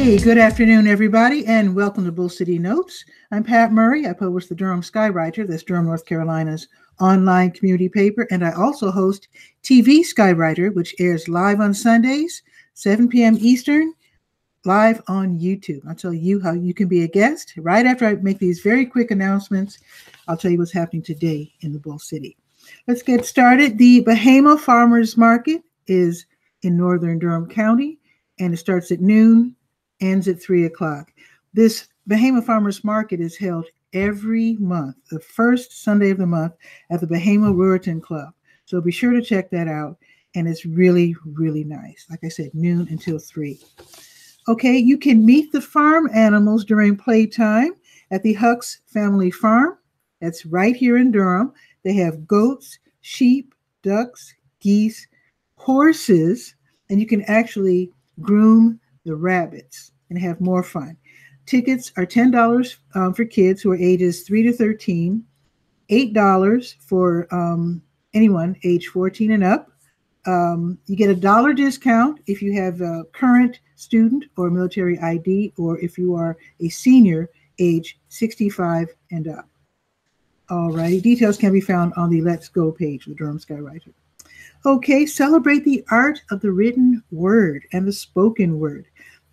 Hey, good afternoon, everybody, and welcome to Bull City Notes. I'm Pat Murray. I publish the Durham Skywriter, that's Durham, North Carolina's online community paper, and I also host TV Skywriter, which airs live on Sundays, 7 p.m. Eastern, live on YouTube. I'll tell you how you can be a guest. Right after I make these very quick announcements, I'll tell you what's happening today in the Bull City. Let's get started. The Bahama Farmers Market is in northern Durham County, and it starts at noon, ends at 3 o'clock. This Bahama Farmers Market is held every month, the first Sunday of the month at the Bahama Ruritan Club. So be sure to check that out. And it's really, really nice. Like I said, noon until 3. Okay, you can meet the farm animals during playtime at the Hucks Family Farm. That's right here in Durham. They have goats, sheep, ducks, geese, horses, and you can actually groom the rabbits and have more fun. Tickets are $10 um, for kids who are ages 3 to 13, $8 for um, anyone age 14 and up. Um, you get a dollar discount if you have a current student or military ID, or if you are a senior age 65 and up. All righty, details can be found on the Let's Go page of the Durham Skywriter. Okay, celebrate the art of the written word and the spoken word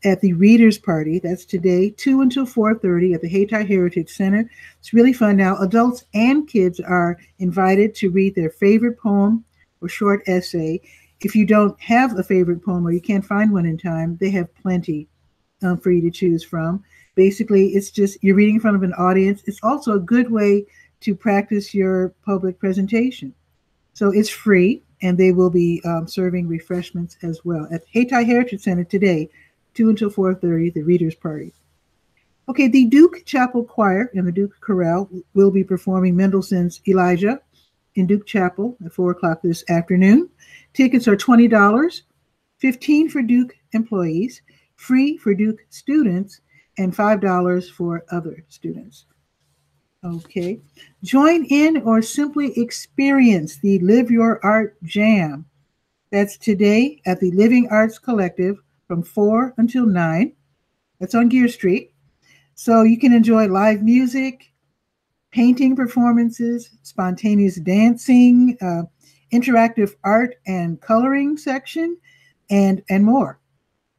at the Readers Party. That's today, 2 until 4.30 at the Hayti Heritage Center. It's really fun now. Adults and kids are invited to read their favorite poem or short essay. If you don't have a favorite poem or you can't find one in time, they have plenty um, for you to choose from. Basically, it's just you're reading in front of an audience. It's also a good way to practice your public presentation. So it's free, and they will be um, serving refreshments as well at Hayti Heritage Center today, 2 until 4.30, the Reader's Party. Okay, the Duke Chapel Choir and the Duke Chorale will be performing Mendelssohn's Elijah in Duke Chapel at 4 o'clock this afternoon. Tickets are $20, 15 for Duke employees, free for Duke students, and $5 for other students. Okay. Join in or simply experience the Live Your Art Jam. That's today at the Living Arts Collective from 4 until 9. That's on Geer Street. So you can enjoy live music, painting performances, spontaneous dancing, uh, interactive art and coloring section, and and more.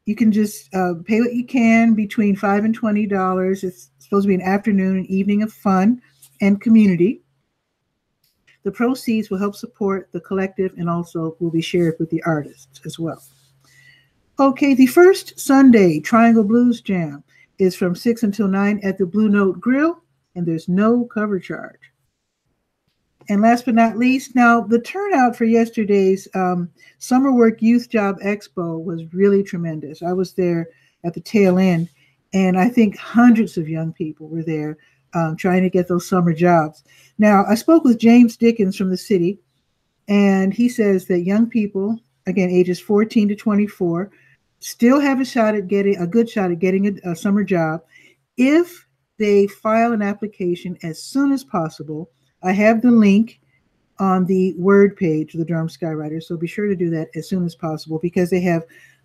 You can just uh, pay what you can between five and twenty dollars. It's supposed to be an afternoon and evening of fun and community. The proceeds will help support the collective and also will be shared with the artists as well. Okay, the first Sunday Triangle Blues Jam is from 6 until 9 at the Blue Note Grill, and there's no cover charge. And last but not least, now the turnout for yesterday's um, Summer Work Youth Job Expo was really tremendous. I was there at the tail end, and I think hundreds of young people were there um, trying to get those summer jobs. Now, I spoke with James Dickens from the city, and he says that young people, again, ages 14 to 24, still have a shot at getting a good shot at getting a, a summer job if they file an application as soon as possible. I have the link on the word page of the Durham Skywriter, so be sure to do that as soon as possible because they have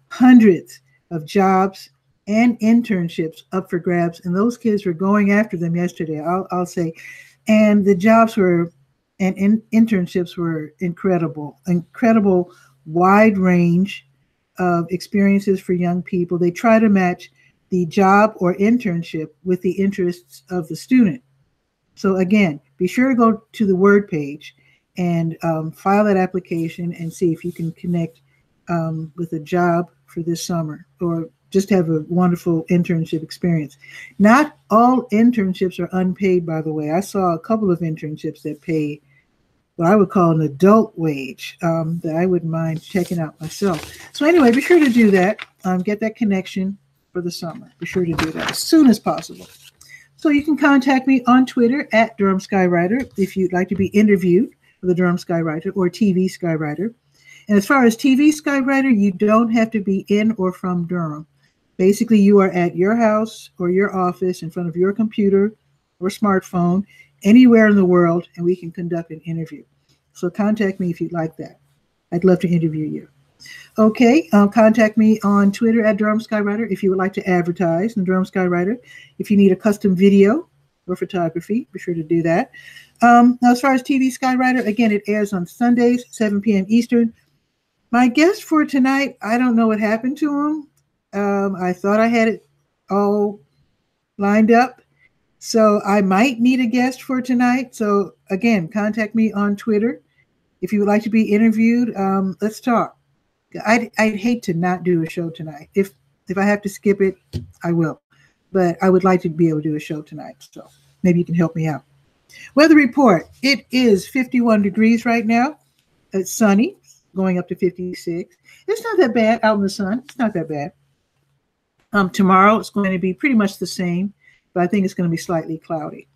hundreds of jobs and internships up for grabs, and those kids were going after them yesterday. I'll, I'll say, and the jobs were and in, internships were incredible, incredible wide range of experiences for young people. They try to match the job or internship with the interests of the student. So, again, be sure to go to the Word page and um, file that application and see if you can connect um, with a job for this summer or just have a wonderful internship experience. Not all internships are unpaid, by the way. I saw a couple of internships that pay what I would call an adult wage um, that I wouldn't mind checking out myself. So anyway, be sure to do that. Um, get that connection for the summer. Be sure to do that as soon as possible. So you can contact me on Twitter at Durham Skywriter if you'd like to be interviewed for the Durham Skywriter or TV Skywriter. And as far as TV Skywriter, you don't have to be in or from Durham. Basically, you are at your house or your office in front of your computer or smartphone anywhere in the world and we can conduct an interview. So contact me if you'd like that. I'd love to interview you. Okay, um, contact me on Twitter at Durham Skywriter if you would like to advertise in Durham Skywriter. If you need a custom video or photography, be sure to do that. Um, now, as far as TV Skywriter, again, it airs on Sundays, 7 p.m. Eastern. My guest for tonight, I don't know what happened to him. Um, I thought I had it all lined up. So I might need a guest for tonight. So again, contact me on Twitter if you would like to be interviewed. Um, let's talk. I'd, I'd hate to not do a show tonight. If if I have to skip it, I will. But I would like to be able to do a show tonight. So maybe you can help me out. Weather report. It is 51 degrees right now. It's sunny, going up to 56. It's not that bad out in the sun. It's not that bad. Um, tomorrow it's going to be pretty much the same, but I think it's going to be slightly cloudy.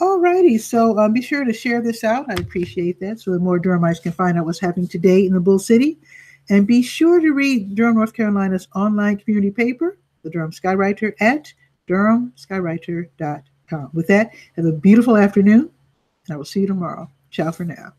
All righty, so um, be sure to share this out. I appreciate that, so the more Durhamites can find out what's happening today in the Bull City. And be sure to read Durham, North Carolina's online community paper, the Durham Skywriter, at durhamskywriter.com. With that, have a beautiful afternoon, and I will see you tomorrow. Ciao for now.